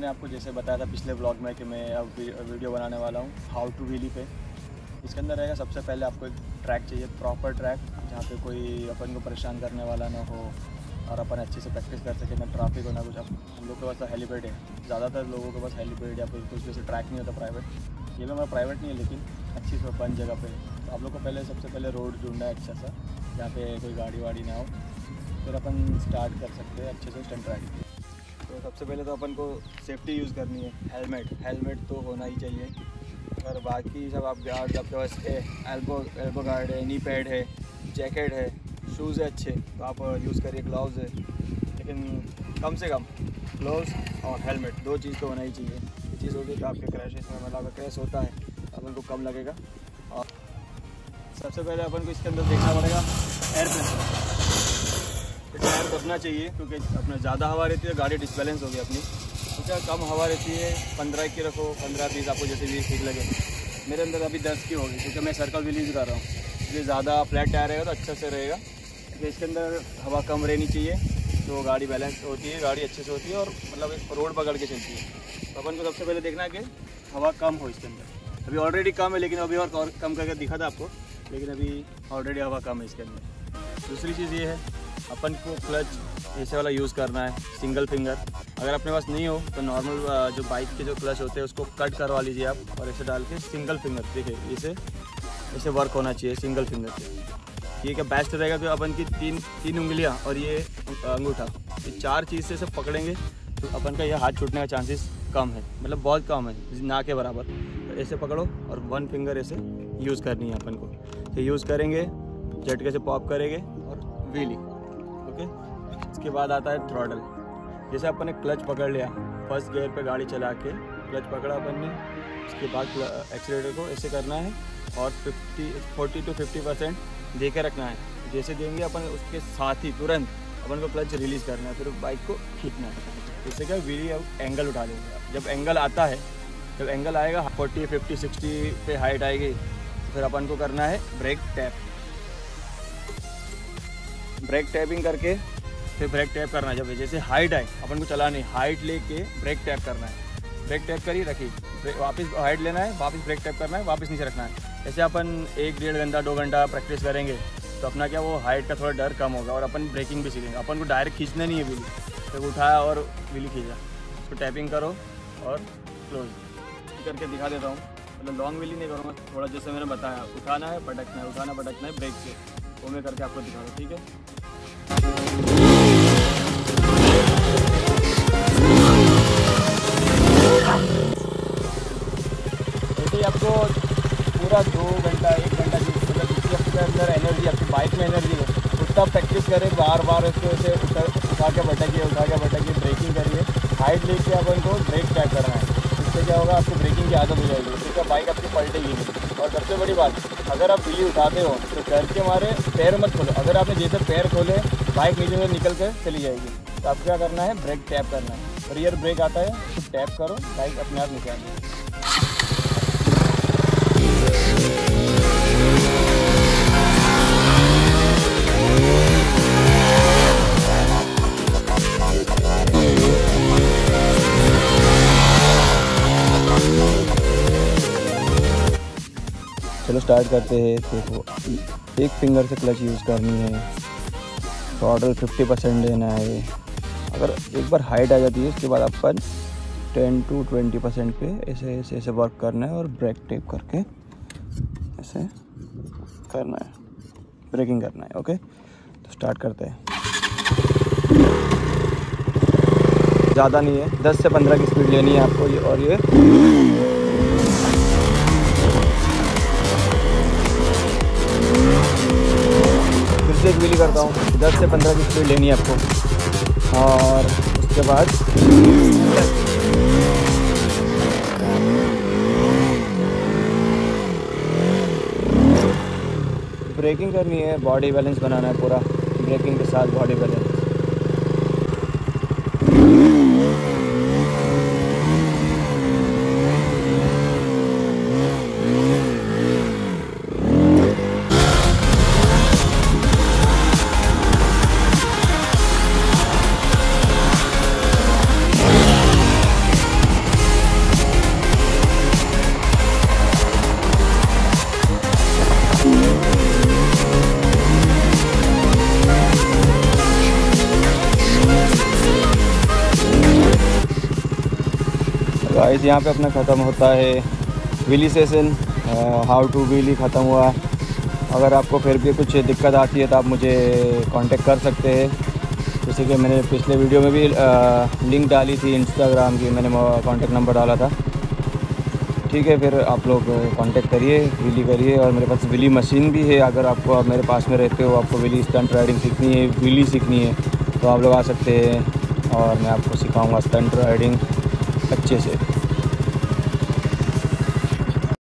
मैंने आपको जैसे बताया था पिछले ब्लॉग में कि मैं अब वीडियो बनाने वाला हूँ हाउ टू व्हीली पे। इसके अंदर रहेगा सबसे पहले आपको एक ट्रैक चाहिए प्रॉपर ट्रैक जहाँ पे कोई अपन को परेशान करने वाला ना हो और अपन अच्छे से प्रैक्टिस कर सके, ना ट्रैफ़िक हो, ना कुछ। हम लोग के पास तो हेलीपैड है। ज़्यादातर लोगों के पास हेलीपैड या फिर कुछ जैसे ट्रैक नहीं होता प्राइवेट ये भी हमारा प्राइवेट नहीं है, लेकिन अच्छी से बंद जगह पे। तो आप लोग को पहले, सबसे पहले रोड ढूंढना है अच्छा सा, जहाँ पे कोई गाड़ी वाड़ी ना हो। फिर अपन स्टार्ट कर सकते हैं अच्छे से स्टंट राइड तो सबसे पहले तो अपन को सेफ्टी यूज़ करनी है हेलमेट हेलमेट तो होना ही चाहिए। अगर बाकी सब आप गार्ड आपके पास है एल्बो एल्बो गार्ड है नी पैड है जैकेट है शूज़ है अच्छे तो आप यूज़ करिए ग्लव्स है। लेकिन कम से कम ग्लव्स और हेलमेट दो चीज़ तो होना ही चाहिए। ये चीज़ होगी तो आपके क्रैशेस में मतलब अगर क्रैश होता है, अपन को कम लगेगा। और सबसे पहले अपन को इसके अंदर देखना पड़ेगा एयर प्रेशर टायर दबना चाहिए, क्योंकि अपना ज़्यादा हवा रहती है, गाड़ी डिसबैलेंस होगी अपनी। ठीक है कम हवा रहती है, पंद्रह की रखो, पंद्रह बीस आपको जैसे भी ठीक लगे। मेरे अंदर अभी दस की होगी, क्योंकि मैं सर्कल रिलीज़ कर रहा हूँ। इसलिए ज़्यादा फ्लैट टायर रहेगा तो अच्छा से रहेगा। क्योंकि इसके अंदर हवा कम रहनी चाहिए तो गाड़ी बैलेंस होती है, गाड़ी अच्छे से होती है और मतलब रोड पकड़ के चलती है। तो अपन को सबसे पहले देखना है कि हवा कम हो इसके अंदर। अभी ऑलरेडी कम है, लेकिन अभी और कम करके दिखा था आपको, लेकिन अभी ऑलरेडी हवा कम है इसके अंदर। दूसरी चीज़ ये है अपन को क्लच ऐसे वाला यूज़ करना है सिंगल फिंगर अगर अपने पास नहीं हो तो नॉर्मल जो बाइक के जो क्लच होते हैं, उसको कट करवा लीजिए आप और ऐसे डाल के सिंगल फिंगर देखिए इसे ऐसे वर्क होना चाहिए सिंगल फिंगर से ये क्या बेस्ट रहेगा कि अपन की तीन तीन उंगलियाँ और ये अंगूठा। ये चार चीज़ से सब पकड़ेंगे तो अपन का ये हाथ छूटने का चांसेस कम है। मतलब बहुत कम है, ना के बराबर। तो ऐसे पकड़ो और वन फिंगर ऐसे यूज़ करनी है अपन को। तो यूज़ करेंगे, झटके से पॉप करेंगे और व्हीली ओके इसके बाद आता है थ्रॉडल जैसे अपन ने क्लच पकड़ लिया फ़र्स्ट गियर पे गाड़ी चला के क्लच पकड़ा अपन ने, उसके बाद एक्सीटर को ऐसे करना है और 50 40 टू 50 परसेंट दे के रखना है। जैसे देंगे अपन उसके साथ ही तुरंत अपन को क्लच रिलीज़ करना है, फिर बाइक को खींचना है। इससे क्या व्हीली एंगल उठा देंगे। जब एंगल आता है, जब एंगल आएगा 40 50 60 पे हाइट आएगी, फिर अपन को करना है ब्रेक टैप ब्रेक टैपिंग करके फिर ब्रेक टैप करना है। जब जैसे हाइट आए अपन को चलानी हाइट लेके ब्रेक टैप करना है। ब्रेक टैप करिए रखिए वापस हाइट लेना है, वापस ब्रेक टैप करना है, वापस नीचे रखना है। ऐसे अपन एक डेढ़ घंटा, दो घंटा प्रैक्टिस करेंगे तो अपना क्या वो हाइट का थोड़ा डर कम होगा और अपन ब्रेकिंग भी सीखेंगे। अपन को डायरेक्ट खींचना नहीं है बिली जब उठाया और बिली खींचा। उसको टैपिंग करो और क्लोज करके दिखा देता हूँ। मतलब लॉन्ग विली नहीं करूँगा। थोड़ा जैसे मैंने बताया, उठाना है पटकना है, उठाना पटकना है ब्रेक से। वो मैं करके आपको दिखा दूँ ठीक है? आपको पूरा दो घंटा, एक घंटा मतलब जितनी आपके अंदर एनर्जी आपकी बाइक में एनर्जी है। उतना प्रैक्टिस करें बार बार उसको ऐसे उठा उठा के भटकिए उठा के भटकिए ब्रेकिंग करिए। हाइट लेके अपन को ब्रेक टैप करना है। इससे क्या होगा, आपको ब्रेकिंग की आदत हो जाएगी। उससे क्या बाइक आपकी पलटेगी। नहीं और सबसे बड़ी बात, अगर आप बिजली उठाते हो तो पैर के मारे पैर मत खोलो। अगर आपने जैसे पैर खोले, बाइक नीचे से निकल कर चली जाएगी। तो आप क्या करना है? ब्रेक टैप करना है। रियर ब्रेक आता है तो टैप करो बाइक अपने आप निकाल चलो स्टार्ट करते हैं। देखो, एक फिंगर से क्लच यूज़ करनी है। टोटल फिफ्टी परसेंट देना है। अगर एक बार हाइट आ जाती है, उसके बाद अपन टेन टू ट्वेंटी परसेंट पे ऐसे ऐसे ऐसे वर्क करना है और ब्रेक टेप करके ऐसे करना है। ब्रेकिंग करना है ओके तो स्टार्ट करते हैं। ज़्यादा नहीं है। दस से पंद्रह की स्पीड लेनी है आपको ये और ये। फिर से एक व्हीली करता हूँ। दस से पंद्रह की स्पीड लेनी है आपको। और उसके बाद ब्रेकिंग करनी है बॉडी बैलेंस बनाना है पूरा ब्रेकिंग के साथ बॉडी बैलेंस गाइस, यहाँ पे अपना ख़त्म होता है। विली सेशन हाउ टू विली ख़त्म हुआ। अगर आपको फिर भी कुछ दिक्कत आती है तो आप मुझे कांटेक्ट कर सकते हैं। जैसे कि मैंने पिछले वीडियो में भी लिंक डाली थी इंस्टाग्राम की, मैंने कांटेक्ट नंबर डाला था। ठीक है, फिर आप लोग कांटेक्ट करिए विली करिए और मेरे पास विली मशीन भी है। अगर आपको, आप मेरे पास में रहते हो, आपको विली स्टंट राइडिंग सीखनी है विली सीखनी है तो आप लोग आ सकते हैं और मैं आपको सिखाऊँगा स्टंट राइडिंग अच्छे से।